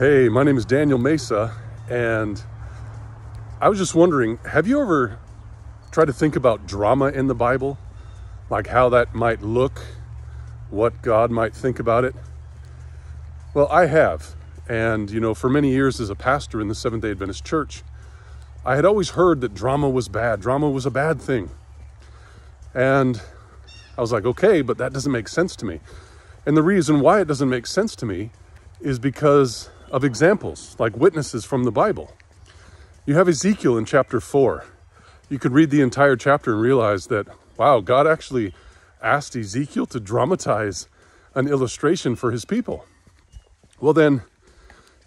Hey, my name is Daniel Mesa, and I was just wondering have you ever tried to think about drama in the Bible? Like how that might look, what God might think about it? Well, I have. And, you know, for many years as a pastor in the Seventh day Adventist Church, I had always heard that drama was bad. Drama was a bad thing. And I was like, okay, but that doesn't make sense to me. And the reason why it doesn't make sense to me is because of examples, like witnesses from the Bible. You have Ezekiel in chapter 4. You could read the entire chapter and realize that, wow, God actually asked Ezekiel to dramatize an illustration for his people. Well, then,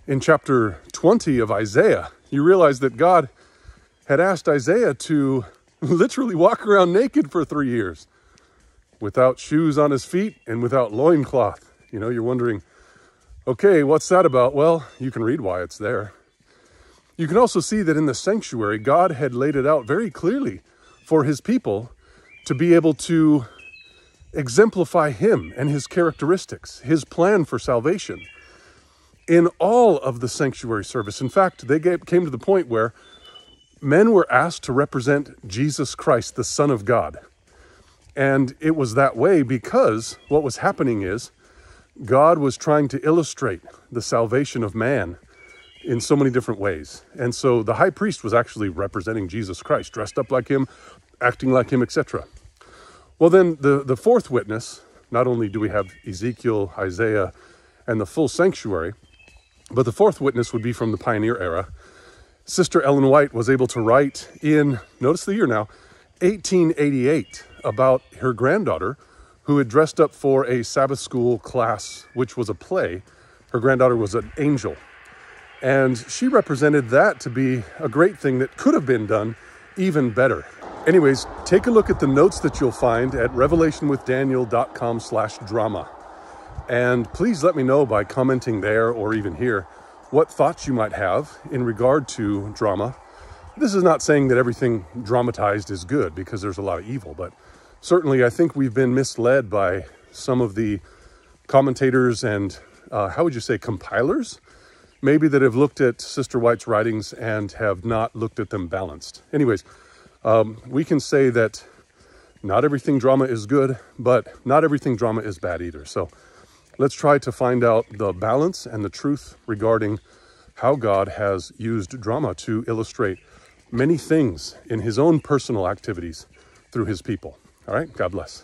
in chapter 20 of Isaiah, you realize that God had asked Isaiah to literally walk around naked for three years without shoes on his feet and without loincloth. You know, you're wondering, okay, what's that about? Well, you can read why it's there. You can also see that in the sanctuary, God had laid it out very clearly for his people to be able to exemplify him and his characteristics, his plan for salvation in all of the sanctuary service. In fact, they came to the point where men were asked to represent Jesus Christ, the Son of God. And it was that way because what was happening is God was trying to illustrate the salvation of man in so many different ways. And so the high priest was actually representing Jesus Christ, dressed up like him, acting like him, etc. Well, then the, the fourth witness, not only do we have Ezekiel, Isaiah, and the full sanctuary, but the fourth witness would be from the pioneer era. Sister Ellen White was able to write in, notice the year now, 1888 about her granddaughter who had dressed up for a Sabbath school class, which was a play. Her granddaughter was an angel. And she represented that to be a great thing that could have been done even better. Anyways, take a look at the notes that you'll find at revelationwithdaniel.com slash drama. And please let me know by commenting there or even here what thoughts you might have in regard to drama. This is not saying that everything dramatized is good because there's a lot of evil, but certainly I think we've been misled by some of the commentators and uh, how would you say compilers maybe that have looked at Sister White's writings and have not looked at them balanced. Anyways, um, we can say that not everything drama is good, but not everything drama is bad either. So let's try to find out the balance and the truth regarding how God has used drama to illustrate many things in his own personal activities through his people. All right, God bless.